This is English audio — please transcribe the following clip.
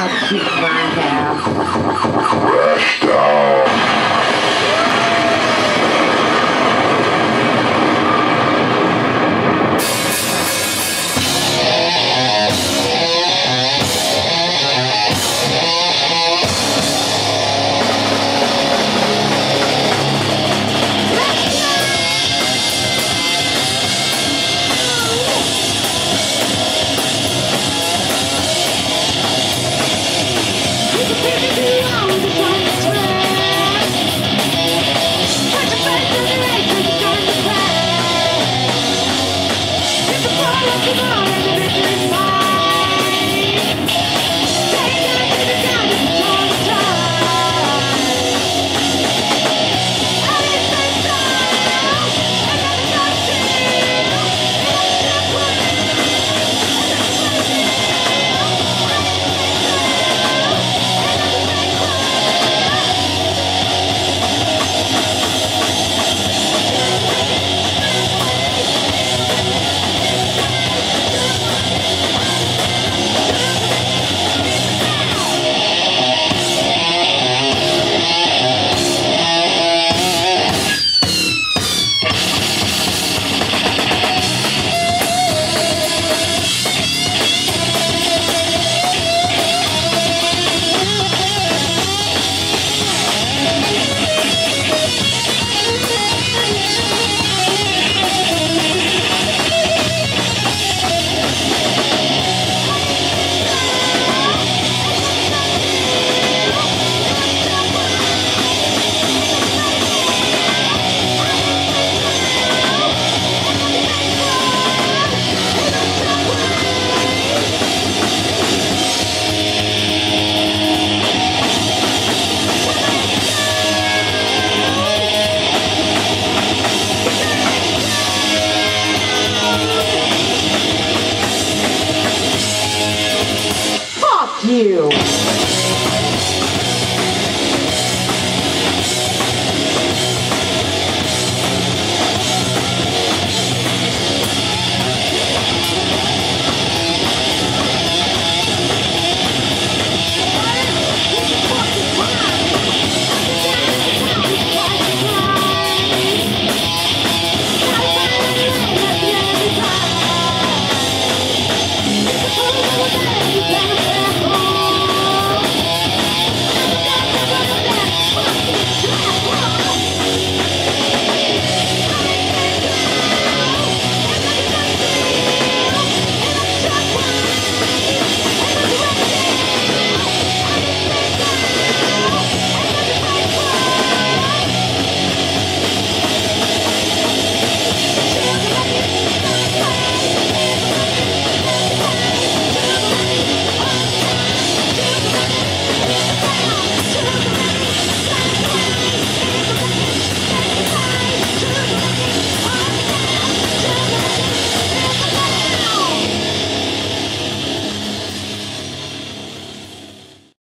I'll keep mine down. Crash down. Oh, you.